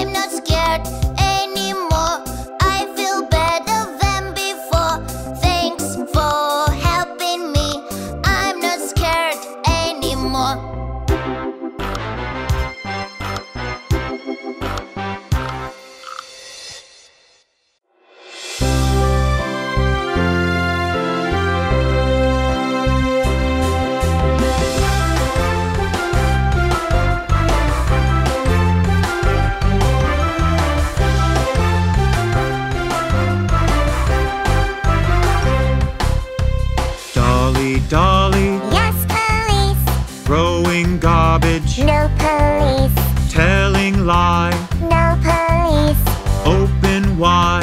I'm not scared. Throwing garbage. No police. Telling lie. No police. Open wide.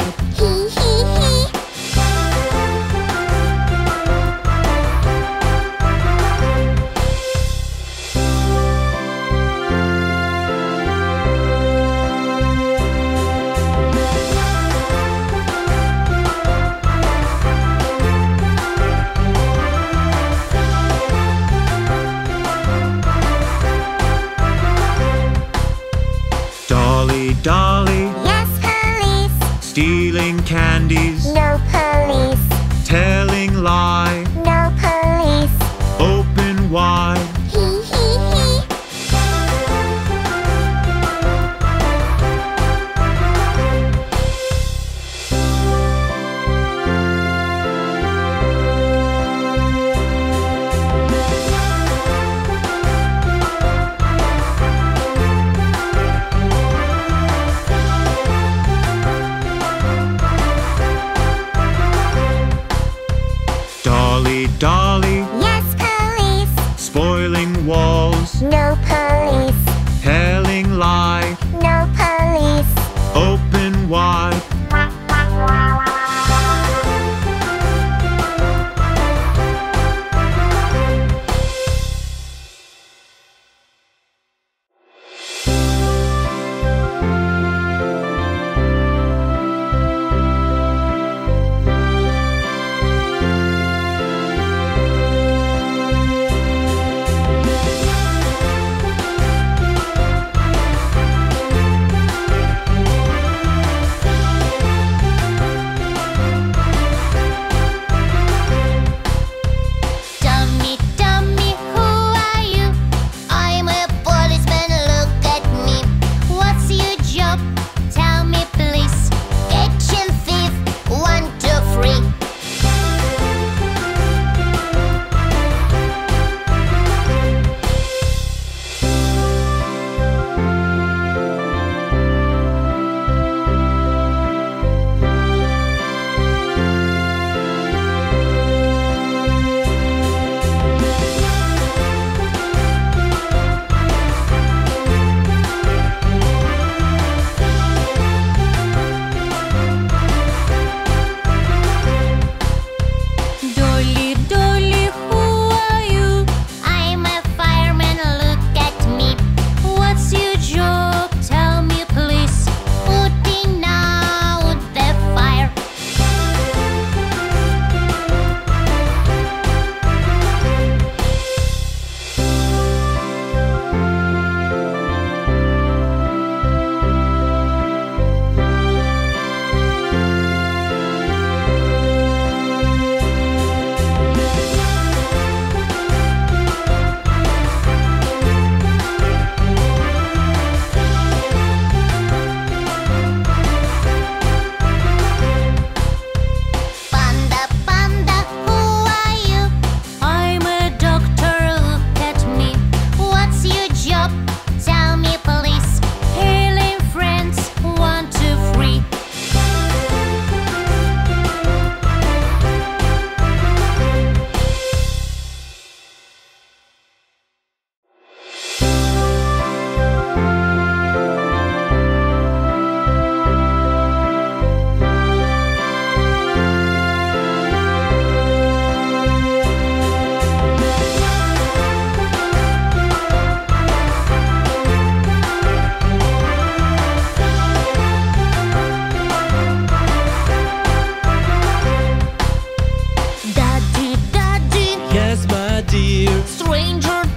stranger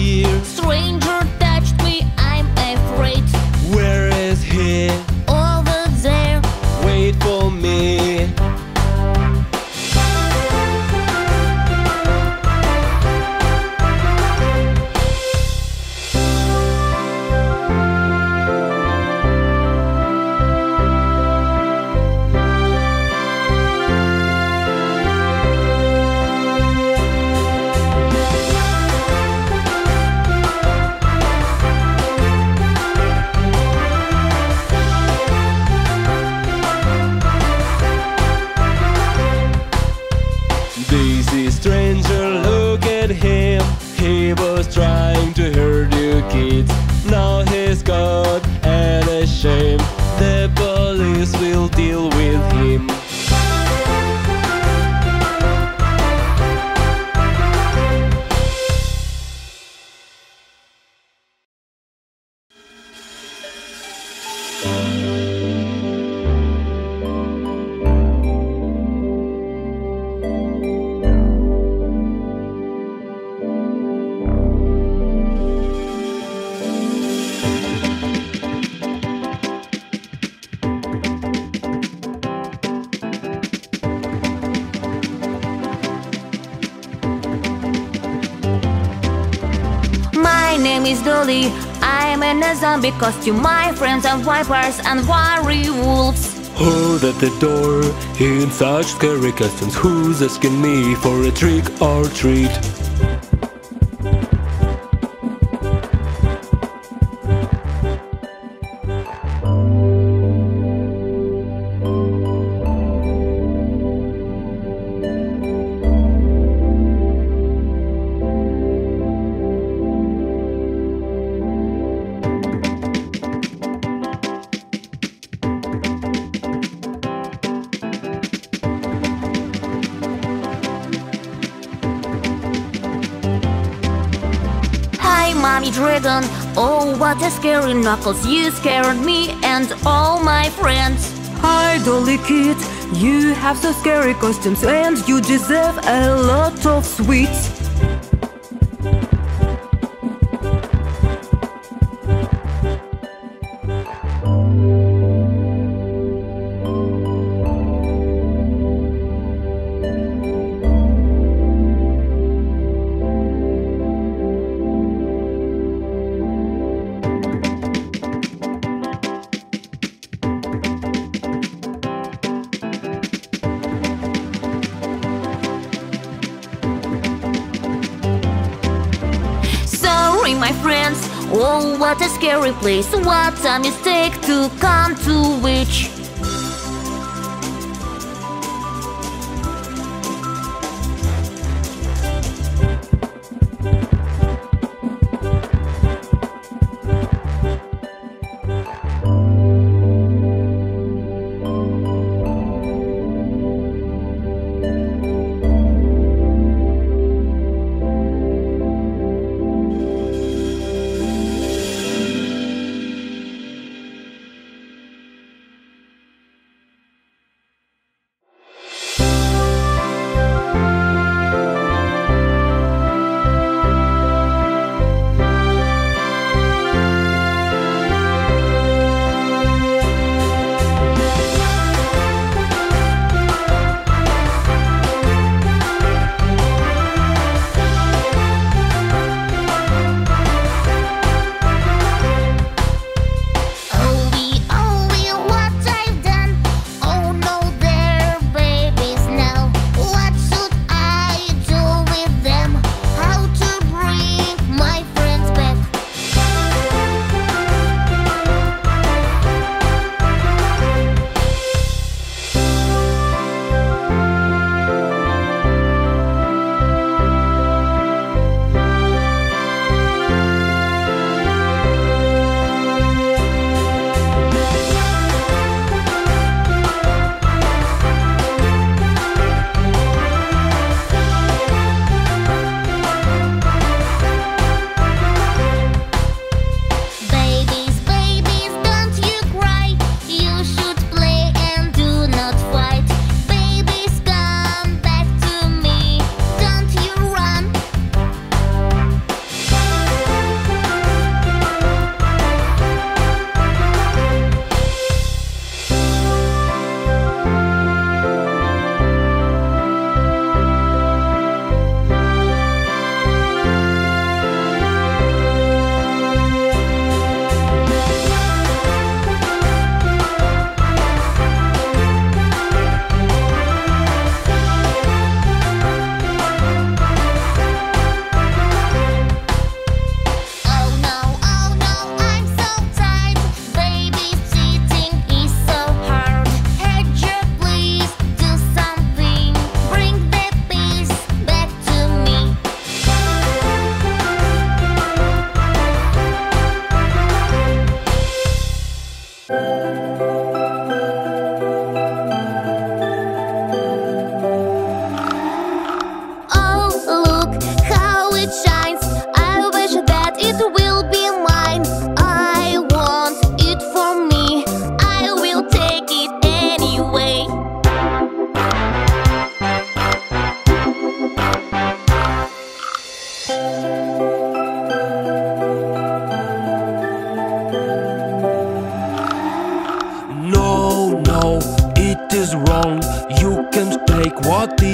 year. Stranger. Stranger look at him. He was trying to hurt you kids. Now he's got and ashamed. Name is Dolly. I'm in a zombie costume. My friends are vipers and werewolves. Hold at the door in such scary costumes. Who's asking me for a trick or treat? Dragon. Oh, what a scary knuckles. You scared me and all my friends. Hi, Dolly Kid. You have so scary costumes and you deserve a lot of sweets. Oh, what a scary place. What a mistake to come to which.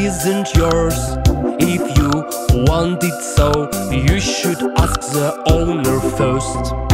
isn't yours. If you want it so You should ask the owner first.